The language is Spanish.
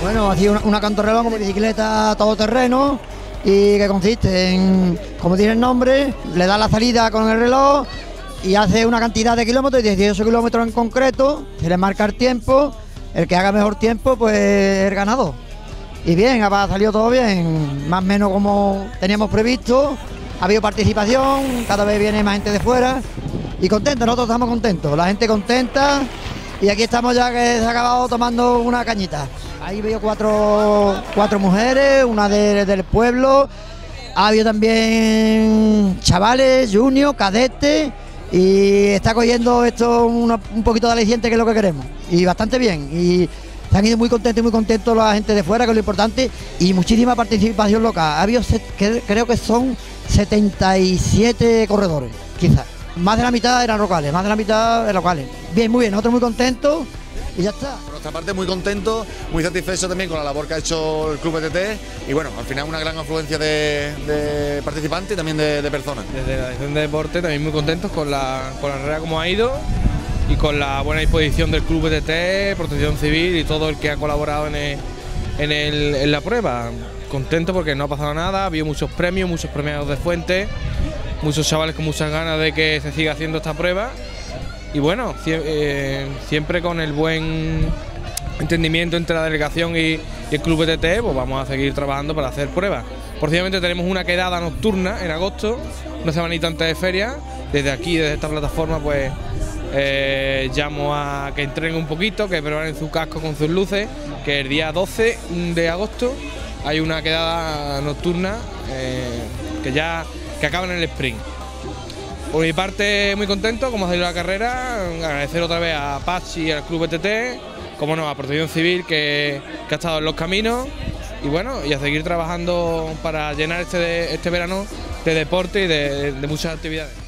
Bueno, hacía una, una cantorreba como bicicleta todoterreno y que consiste en, como tiene el nombre, le da la salida con el reloj y hace una cantidad de kilómetros, 18 kilómetros en concreto, se le marca el tiempo, el que haga mejor tiempo pues el ganador. Y bien, ha salido todo bien, más o menos como teníamos previsto, ha habido participación, cada vez viene más gente de fuera. Y contentos, nosotros estamos contentos, la gente contenta. Y aquí estamos ya que se ha acabado tomando una cañita. Ahí veo cuatro, cuatro mujeres, una de- del pueblo, ha habido también chavales, juniors, cadetes. Y está cogiendo esto un poquito de aliciente que es lo que queremos. Y bastante bien. Y se han ido muy contentos y muy contentos la gente de fuera que es lo importante y muchísima participación local. Ha habido creo que son 77 corredores quizás más de la mitad eran locales más de la mitad eran locales. Bien muy bien nosotros muy contentos y ya está. Por nuestra parte, muy contento, muy satisfecho también con la labor que ha hecho el Club ETT y bueno, al final una gran afluencia de, de participantes y también de, de personas. Desde la dirección de deporte también muy contentos con la, con la carrera como ha ido y con la buena disposición del Club ETT, Protección Civil y todo el que ha colaborado en, el- en, la prueba. Contento porque no ha pasado nada, ha habido muchos premios, muchos premiados de fuente, muchos chavales con muchas ganas de que se siga haciendo esta prueba y bueno, eh, siempre con el buen entendimiento entre la delegación y, el club ETT, pues vamos a seguir trabajando para hacer pruebas. Próximamente tenemos una quedada nocturna en agosto, una semanita antes de feria. Desde aquí, desde esta plataforma, pues eh, llamo a que entren un poquito, que preparen su casco con sus luces, que el día 12 de agosto hay una quedada nocturna eh, que ya que acaba en el sprint. Por mi parte, muy contento, como ha salido la carrera. Agradecer otra vez a Pachi y al Club ETT, como no, a Protección Civil que, que ha estado en los caminos. Y bueno, y a seguir trabajando para llenar este, este verano de deporte y de muchas actividades.